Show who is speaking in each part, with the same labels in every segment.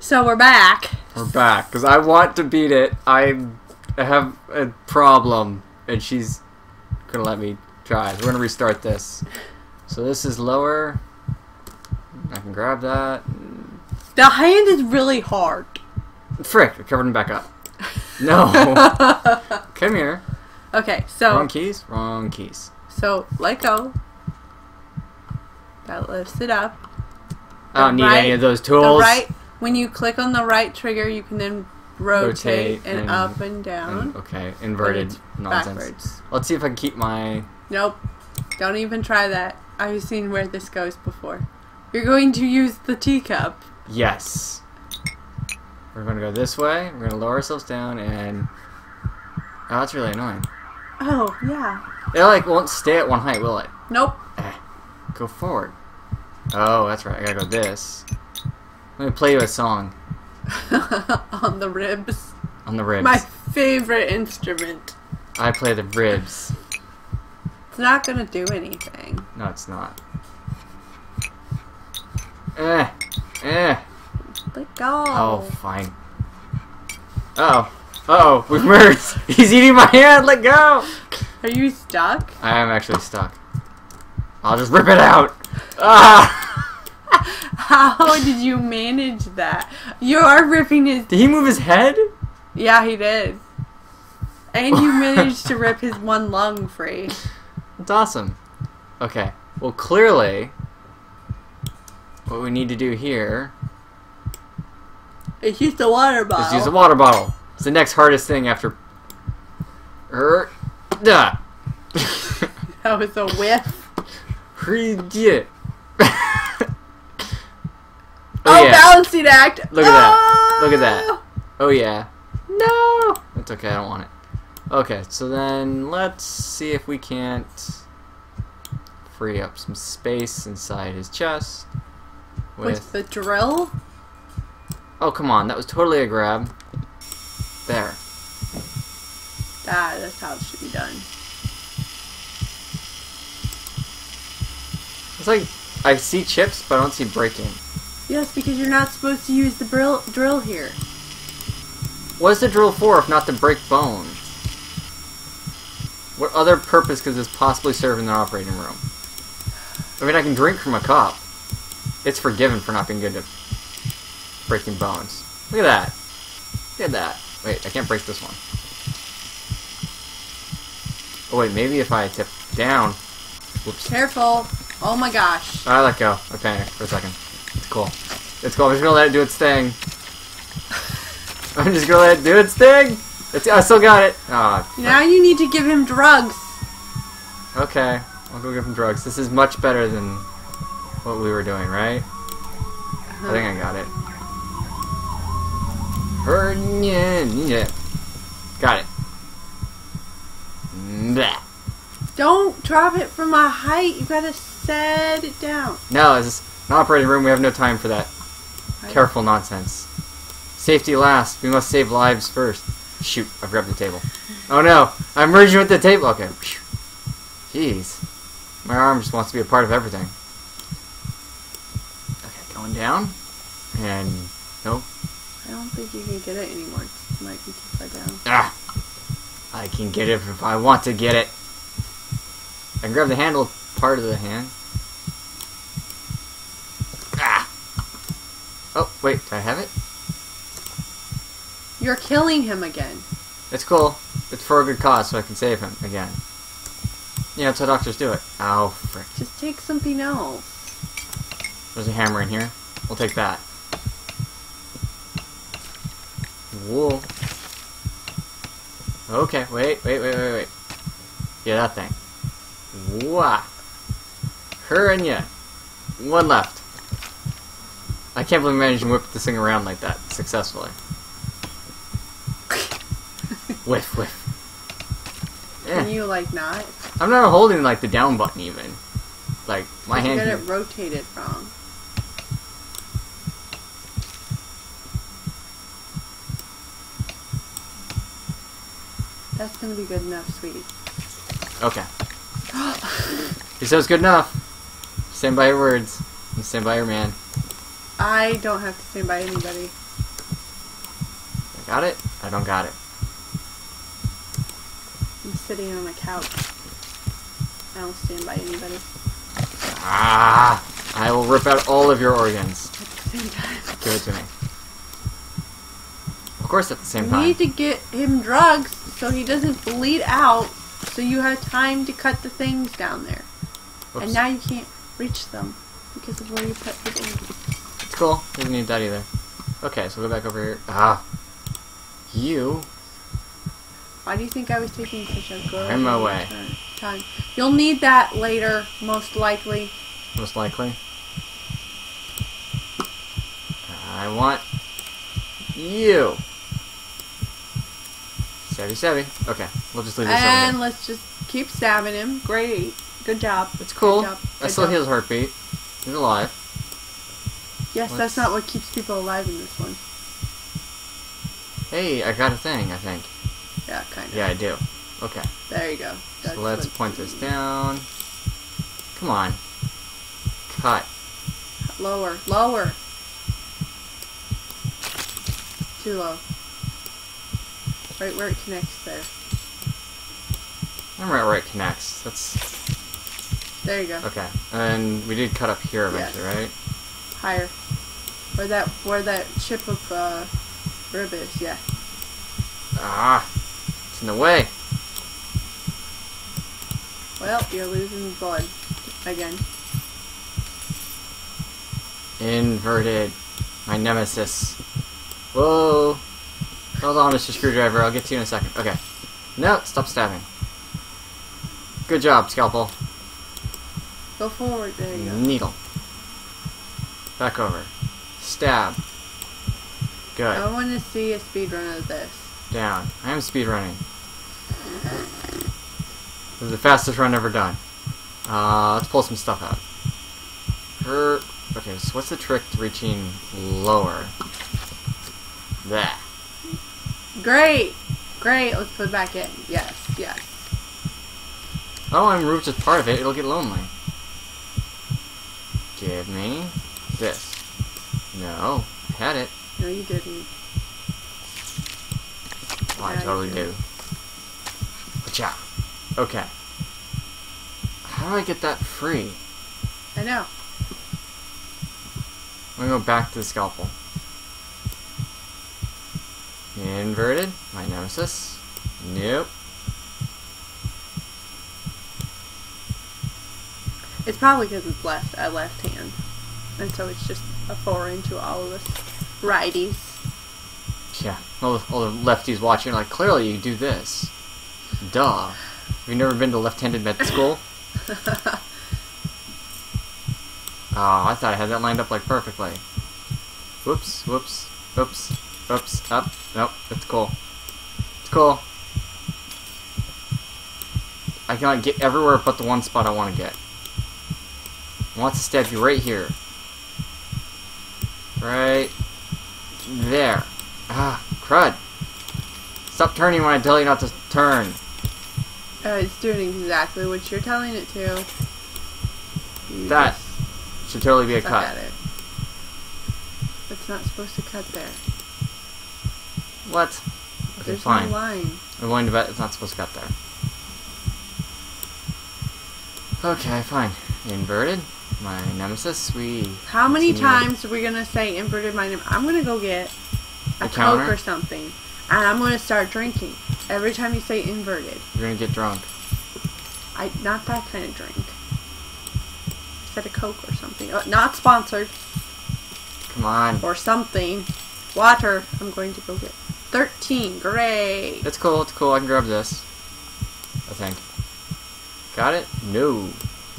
Speaker 1: So we're back.
Speaker 2: We're back because I want to beat it. I have a problem, and she's gonna let me try. We're gonna restart this. So this is lower. I can grab that.
Speaker 1: The hand is really hard.
Speaker 2: Frick! I covered him back up. No. Come here.
Speaker 1: Okay, so
Speaker 2: Wrong keys. Wrong keys.
Speaker 1: so let go. That lifts it up.
Speaker 2: I don't
Speaker 1: The
Speaker 2: need any of those
Speaker 1: The
Speaker 2: tools.
Speaker 1: right when you click on the right trigger, you can then rotate,
Speaker 2: Rotate
Speaker 1: and,
Speaker 2: and-
Speaker 1: up and down.
Speaker 2: And- okay, inverted nonsense.
Speaker 1: Backwards.
Speaker 2: Let's see if I can keep my.
Speaker 1: Nope. Don't even try that. I've seen where this goes before. You're going to use the teacup.
Speaker 2: Yes. We're gonna go this way. We're gonna lower ourselves down, and oh, that's really annoying.
Speaker 1: Oh, yeah.
Speaker 2: It like won't stay at one height, will it?
Speaker 1: Nope.
Speaker 2: Eh, go forward. Oh, that's right. I gotta go this. Let me play you a song
Speaker 1: on the ribs.
Speaker 2: on the ribs.
Speaker 1: My favorite instrument.
Speaker 2: I play the ribs.
Speaker 1: It's not gonna do anything.
Speaker 2: No, it's not. Eh, eh.
Speaker 1: Let go.
Speaker 2: Oh, fine. Uh oh. Uh oh, we've merged. He's eating my hand. Let go.
Speaker 1: Are you stuck?
Speaker 2: I am actually stuck. I'll just rip it out. Ah!
Speaker 1: How did you manage that? You are ripping his.
Speaker 2: Did he move his head?
Speaker 1: Yeah, he did. And you managed to rip his one lung free.
Speaker 2: That's awesome. Okay. Well, clearly, what we need to do here
Speaker 1: It's just a water bottle.
Speaker 2: use a water bottle. It's the next hardest thing after. Er, da.
Speaker 1: that was a whiff.
Speaker 2: Hurry,
Speaker 1: Oh,
Speaker 2: oh yeah.
Speaker 1: balancing act.
Speaker 2: Look at that. Look at that.
Speaker 1: Oh!
Speaker 2: Oh yeah. No. That's okay. I don't want it. Okay. So then let's see if we can't free up some space inside his chest
Speaker 1: With
Speaker 2: with.
Speaker 1: the drill?
Speaker 2: Oh come on. That was totally a grab. There.
Speaker 1: Ah, that's how it should be done.
Speaker 2: It's like I see chips, but I don't see breaking.
Speaker 1: Yes, because you're not supposed to use the drill, drill here.
Speaker 2: What is the drill for if not to break bones? What other purpose could this possibly serve in the operating room? I mean, I can drink from a cup. It's forgiven for not being good at breaking bones. Look at that. Look at that. Wait, I can't break this one. Oh wait, maybe if I tip down. Whoops.
Speaker 1: Careful. Oh my gosh.
Speaker 2: I let go. I panicked for a second. Cool. It's cool. I'm just gonna let it do its thing. I'm just gonna let it do its thing. It's, I still got it. Ah,
Speaker 1: Now you need to give him drugs.
Speaker 2: okay. I'll go get him drugs. This is much better than what we were doing, right? I think I got it. Got it.
Speaker 1: Don't drop it from a height. You gotta set it down.
Speaker 2: No, it's an operating room. We have no time for that. Careful nonsense. Safety last. We must save lives first. Shoot, I've grabbed the table. Oh no, I'm merging with the table. Okay. Jeez. My arm just wants to be a part of everything. Okay, going down. And. Nope.
Speaker 1: I don't think you can get it anymore. It might be too far down.
Speaker 2: Ah! I can get it if I want to get it. I can grab the handle part of the hand. Ah! Oh, wait, do I have it?
Speaker 1: You're killing him again.
Speaker 2: It's cool. It's for a good cause, so I can save him again. Yeah, that's how doctors do it. Ow, frick.
Speaker 1: Just take something else.
Speaker 2: There's a hammer in here. We'll take that. Wool. Okay, wait, wait, wait, wait, wait. Yeah, that thing. Wah. Her and ya. One left. I can't believe I managed to whip this thing around like that successfully. whiff, whiff.
Speaker 1: Can
Speaker 2: Eh,
Speaker 1: you like not?
Speaker 2: I'm not holding like the down button even. Like my hand.
Speaker 1: you
Speaker 2: got
Speaker 1: it rotated wrong. That's gonna be good enough, sweetie.
Speaker 2: Okay. He says good enough. Stand by your words. And stand by your man.
Speaker 1: I don't have to stand by anybody.
Speaker 2: I got it? I don't got it.
Speaker 1: I'm sitting on a couch. I don't stand by anybody
Speaker 2: Ah! I will rip out all of your organs.
Speaker 1: at the same time.
Speaker 2: Give it to me. Of course, at the same
Speaker 1: You
Speaker 2: time.
Speaker 1: need to get him drugs so he doesn't bleed out so you have time to cut the things down there.
Speaker 2: Whoops.
Speaker 1: And now you can't reach them because of where you put the things.
Speaker 2: It's cool. Didn't need that either. Okay, so go back over here. Ah. You.
Speaker 1: Why do you think I was taking such a good
Speaker 2: In my way.
Speaker 1: time? You'll need that later, most likely.
Speaker 2: most likely. I want you. Savvy, savvy. Okay, we'll just leave this
Speaker 1: And
Speaker 2: over
Speaker 1: let's just keep stabbing him. Great. Good job.
Speaker 2: It's cool.
Speaker 1: Good job.
Speaker 2: I still
Speaker 1: job.
Speaker 2: hear his heartbeat. He's alive.
Speaker 1: Yes,
Speaker 2: Let's-
Speaker 1: that's not what keeps people alive in this one.
Speaker 2: Hey, I got a thing, I think.
Speaker 1: Yeah, kind of.
Speaker 2: Yeah, I do. Okay,
Speaker 1: There you go. That's
Speaker 2: so let's point this down. Come on. Cut.
Speaker 1: Lower. Lower. Too low. Right where it connects there.
Speaker 2: I'm right where it connects. That's
Speaker 1: There you go.
Speaker 2: okay. And we did cut up here eventually, right?
Speaker 1: Higher. Where that where that chip of uh, rib is, yeah.
Speaker 2: Ah, it's in the way.
Speaker 1: Well, you're losing blood. Again.
Speaker 2: Inverted. My nemesis. Whoa. Hold on, Mr. Screwdriver. I'll get to you in a second. Okay. No, stop stabbing. Good job, Scalpel.
Speaker 1: Go forward, there you go.
Speaker 2: Needle. Back over. Stab. Good.
Speaker 1: I want to see a speed run of this.
Speaker 2: Down. I am speedrunning. This is the fastest run ever done. Uh, let's pull some stuff out. Her. Okay, so what's the trick to reaching lower? That.
Speaker 1: Great! Great, let's put it back in. Yes, yes.
Speaker 2: Oh, I'm root just part of it. It'll get lonely. Give me this. No, I had it.
Speaker 1: No, you didn't.
Speaker 2: Oh, I
Speaker 1: Yeah,
Speaker 2: totally
Speaker 1: do.
Speaker 2: do. Wacha. Okay. How do I get that free?
Speaker 1: I know.
Speaker 2: I'm gonna go back to the scalpel. Inverted. My nemesis. Nope.
Speaker 1: It's probably because it's left, a left hand. And so it's just a foreign to all of us righties.
Speaker 2: Yeah. All the, all the lefties watching are like, clearly you do this. Duh. Have you never been to left-handed med school? Oh, I thought I had that lined up like perfectly. Whoops, whoops, whoops, whoops, up. Nope, it's cool. It's cool. I can get everywhere but the one spot I want to get. I want to stab you right here. Right there. Ah, crud. Stop turning when I tell you not to turn.
Speaker 1: Uh, it's doing exactly what you're telling it to. You
Speaker 2: That Should totally be a cut.
Speaker 1: at it. It's not supposed to cut there.
Speaker 2: What? Okay,
Speaker 1: There's
Speaker 2: fine.
Speaker 1: no line.
Speaker 2: I'm going to bet it's not supposed to cut there. Okay, fine. Inverted. My nemesis. We.
Speaker 1: How many times are we gonna say inverted my name? I'm gonna go get a,
Speaker 2: A
Speaker 1: coke or something, and I'm gonna start drinking every time you say inverted.
Speaker 2: You're gonna get drunk.
Speaker 1: I not that kind of drink. I said a coke or something. Uh, not sponsored
Speaker 2: Come on.
Speaker 1: or something. Water. I'm going to go get thirteen. Great.
Speaker 2: It's cool. It's cool. I can grab this. I think. Got it? No.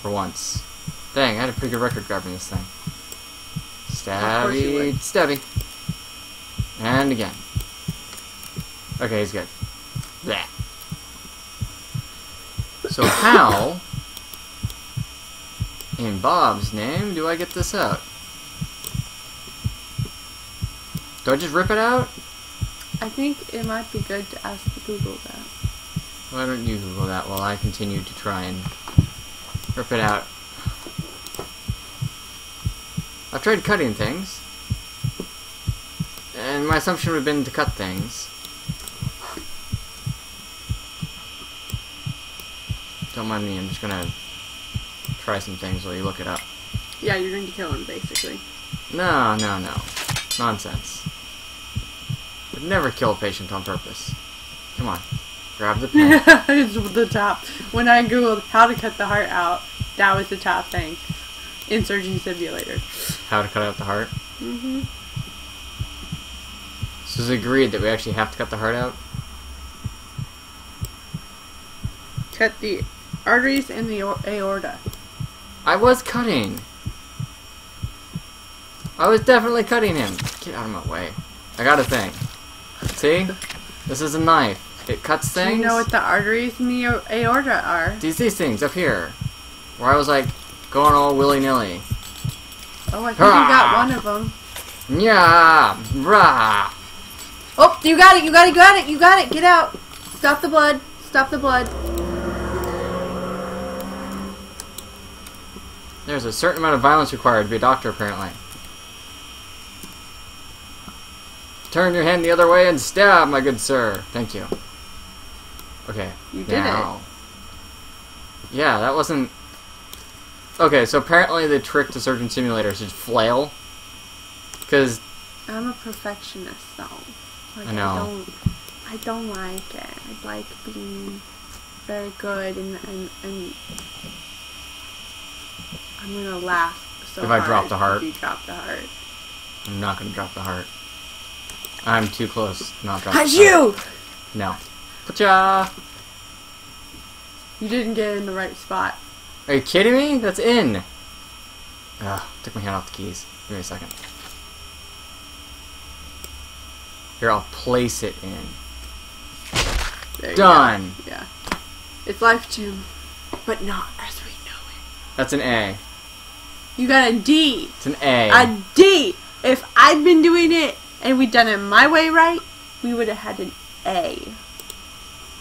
Speaker 2: For once. Dang, I had a pretty good record grabbing this thing. Stabby. Stabby. And again. Okay, he's good. That. So how, in Bob's name, do I get this out? Do I just rip it out?
Speaker 1: I think it might be good to ask Google that.
Speaker 2: Why don't you Google that while I continue to try and rip it out? I've tried cutting things. And my assumption would have been to cut things. Don't mind me, I'm just gonna try some things while you look it up.
Speaker 1: Yeah, you're going to kill him, basically.
Speaker 2: No, no, no. Nonsense. I'd never kill a patient on purpose. Come on. Grab the pen.
Speaker 1: it's the top. When I googled how to cut the heart out, that was the top thing. In Surgeon Simulator.
Speaker 2: How to cut out the heart.
Speaker 1: Mm-hmm.
Speaker 2: So it's agreed that we actually have to cut the heart out?
Speaker 1: Cut the arteries and the aorta.
Speaker 2: I was cutting. I was definitely cutting him. Get out of my way. I got a thing. See? This is a knife. It cuts
Speaker 1: Do
Speaker 2: things.
Speaker 1: you know what the arteries and the aorta are?
Speaker 2: These these things up here, where I was like going all willy nilly.
Speaker 1: Oh, I think you got one of them.
Speaker 2: Yeah, rah.
Speaker 1: Oh, you got it! You got it! You got it! You got it! Get out! Stop the blood! Stop the blood!
Speaker 2: There's a certain amount of violence required to be a doctor, apparently. Turn your hand the other way and stab, my good sir. Thank you. Okay.
Speaker 1: You did
Speaker 2: now. Yeah, that wasn't. Okay, so apparently the trick to Surgeon Simulator is just flail. Because
Speaker 1: I'm a perfectionist, though. Like,
Speaker 2: I know.
Speaker 1: I don't, I don't like it. I like being very good, and and, and I'm gonna laugh so
Speaker 2: If I drop the heart.
Speaker 1: If you drop the heart.
Speaker 2: I'm not gonna drop the heart. I'm too close. to Not drop. the
Speaker 1: How's
Speaker 2: heart.
Speaker 1: you?
Speaker 2: No. Pacha!
Speaker 1: You didn't get in the right spot.
Speaker 2: Are you kidding me? That's in. Ugh, took my hand off the keys. Give me a second. Here, I'll place it in.
Speaker 1: There
Speaker 2: Done.
Speaker 1: go. Yeah. It's life Jim, but not as we know it.
Speaker 2: That's an A.
Speaker 1: You got a D.
Speaker 2: It's an A.
Speaker 1: A D. If I'd been doing it and we'd done it my way right, we would have had an A.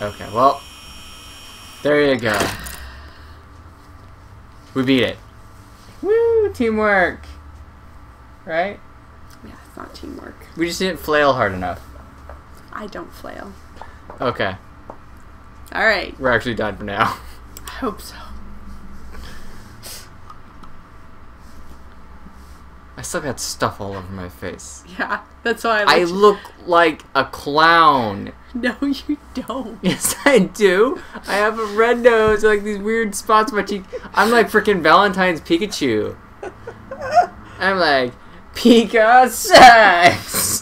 Speaker 2: Okay, well, there you go. We beat it. Woo! Teamwork. Right?
Speaker 1: Yeah, it's not teamwork.
Speaker 2: We just didn't flail hard enough.
Speaker 1: I don't flail.
Speaker 2: Okay,
Speaker 1: All right.
Speaker 2: we're actually done for now.
Speaker 1: I hope so.
Speaker 2: Still got stuff all over my face.
Speaker 1: Yeah, that's why I.
Speaker 2: I
Speaker 1: you-
Speaker 2: look like a clown.
Speaker 1: no, you don't.
Speaker 2: Yes, I do. I have a red nose, like these weird spots on my cheek. I'm like freaking Valentine's Pikachu. I'm like Pika sex.